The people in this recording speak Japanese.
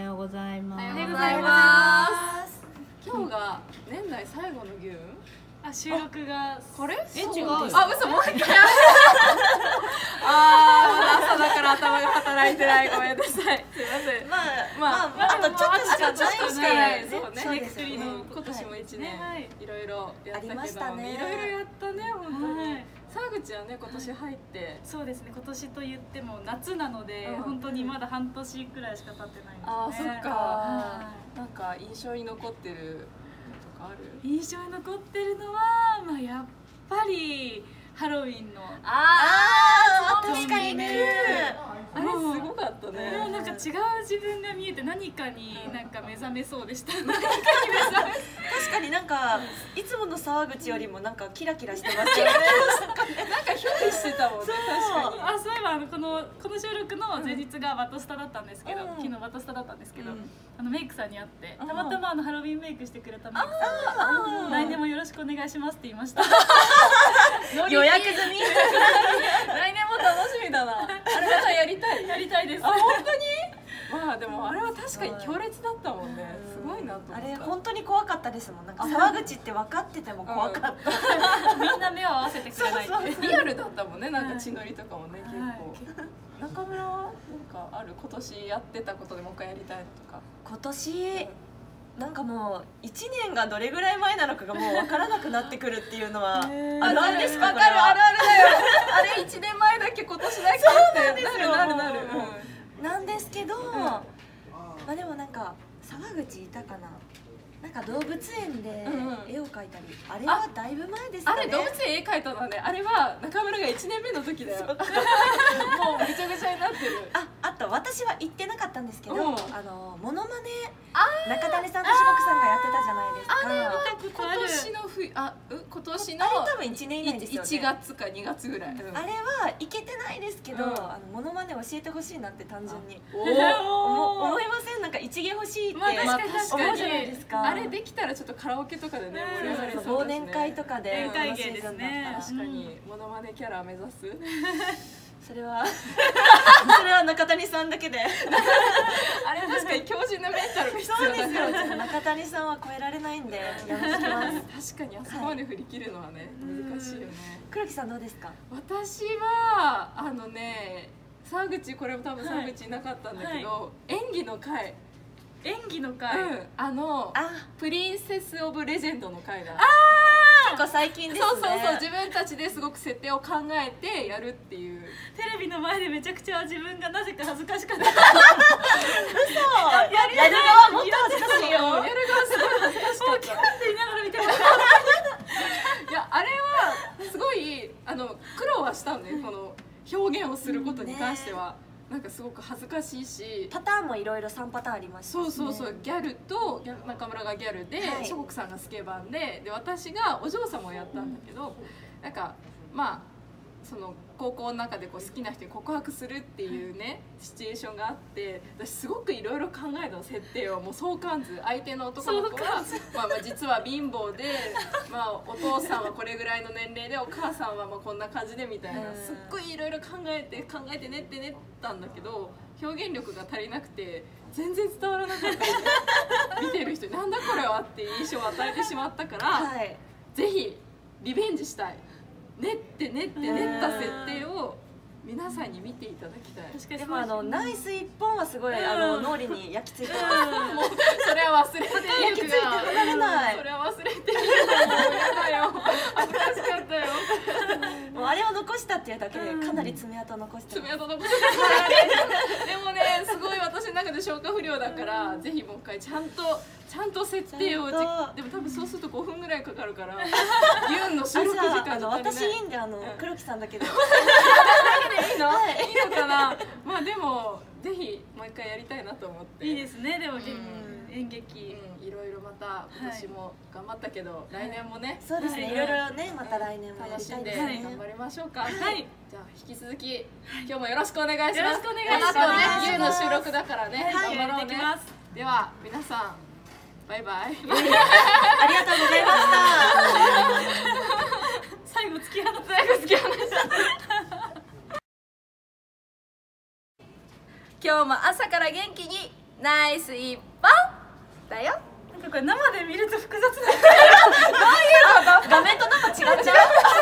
ようございます。おはようございます。今日が年内最後の牛？あ収録がこれ？えそう。違うよあ嘘もう一回 あー朝だから頭が働いてないごめんなさい。すいません。まあまあまああとちょっとしかないあとちょっとしかないしそうねそうですよね。今年も一年、はい。い、ろいろやったけどいろいろやったね本当に、はい。沢口はね今年入って、そうですね。今年と言っても夏なので、うん。本当にまだ半年くらいしか経ってないんですね。あーそっか。はなんか印象に残ってるとかある？い印象に残ってるのはまあやっぱりハロウィンのあー確かにねったねなんか違う自分が見えて何かになんか目覚めそうでした。確かになんかいつもの沢口よりもなんかキラキラしてますよね。なんかひょうしてたもんね。確かに。あそういえばあのこのこの収録の前日がバトスタだったんですけど、うん。昨日バトスタだったんですけど、うん。あのメイクさんに会ってうん。たまたまあのハロウィンメイクしてくれたメイクさん来年もよろしくお願いしますって言いました。予約済み来年も楽しみだなあれまたやりたいやりたいです。あ本当に？まあでもあれは確かに強烈だったもんね。すごいなと思った。あれ本当に怖かったですもん。なんか沢口って分かってても怖かった。みんな目を合わせてくれないリアルだったもんねなんか血のりとかもね結はい。構中村はなんかある？今年やってたことでもう一回やりたいとか。今年？なんかもう1年がどれぐらい前なのかがもう分からなくなってくるっていうのは あるあるですか？るあるあるだよあれ1年前だっけ？今年だっけ？って。なるなるなる。なんですけど、ん。まあでもなんか沢口いたかな？なんか動物園でうんうん。絵を描いたり、あれはだいぶ前ですかね？あれ動物園絵描いたのはね。あれは中村が1年目の時だよ。もうぐちゃぐちゃになっ私は行ってなかったんですけど、うん。あのモノマネ中谷さんと志木さんがやってたじゃないですか。今年の冬あう今年のあれ多分1年以内ですよね。1月か2月ぐらい、うん。あれは行けてないですけど、うん。あのモノマネ教えてほしいなって単純に。お思思いません？なんか一芸欲しいって、まあ思うじゃないですか。あれできたらちょっとカラオケとかでね忘年会とかで宴会芸ですね。確かに。モノマネキャラ目指す それは。それは中谷さんだけで。あれ確かに強靭なメンタルが必そうですよ中谷さんは超えられないんで確かにあそこまで振り切るのはね、難しいよね。黒木さんどうですか？私はあのね沢口これも多分沢口いなかったんだけど、演技の回、演技の会、うん、あのあ。プリンセス・オブ・レジェンドの回だ結構最近ですね。そうそうそう自分たちですごく設定を考えてやるっていう。テレビの前でめちゃくちゃ自分がなぜか恥ずかしかった。そうやる側もっと恥ずかしいよ。やる側すごい恥ずかしかったって言いながら見てましたい。やあれはすごいあの苦労はしたんでこの表現をすることに関しては、なんかすごく恥ずかしいし。パターンもいろいろ3パターンありましたそうそうそう。ギャルと中村がギャルではい。諸国さんがスケバンで。で私がお嬢様をやったんだけど、なんかまあその高校の中でこう好きな人に告白するっていうねシチュエーションがあって私すごくいろいろ考えたの設定をもう相関図相手の男の子は、まあ、まあ実は貧乏で、まあ、お父さんはこれぐらいの年齢でお母さんはまあこんな感じでみたいなうん。すっごいいろいろ考えて考えてねって練ったんだけど表現力が足りなくて全然伝わらなかった。見てる人になんだこれはって印象を与えてしまったから、はい。ぜひリベンジしたい練って練って練った設定を皆さんに見ていただきたい。確かに。でもあのナイス一本はすごいうん。あの脳裏に焼き付いてます。もうそれは忘れて焼き付いて離れない。それは忘れていいのもうやだよ。恥ずかしかったよ。もうあれを残したっていうだけでかなり爪痕残してます。爪痕残して でもねすごい私の中で消化不良だからぜひもう一回ちゃんとちゃんと設定をでも多分そうすると5分ぐらいかかるから ユンの収あ録時間じゃ足りない。私いいんであのん。黒木さんだけで。いいの、い、いのかな？まあでもぜひもう一回やりたいなと思って。いいですねでも、ん。演劇、うん、いろいろまた今年も頑張ったけど、来年もね。そうですねはい。いろいろねまた来年も楽したんで頑張りましょうか。はい。じゃあ引き続き今日もよろしくお願いします。よろしくお願いしますこの収録だからね、はい。頑張ろうね。では皆さんバイバイ。ありがとうございました。最後突き放さ最後好き話今日も朝から元気にナイス一本だよ。なんかこれ生で見ると複雑な どういうこと？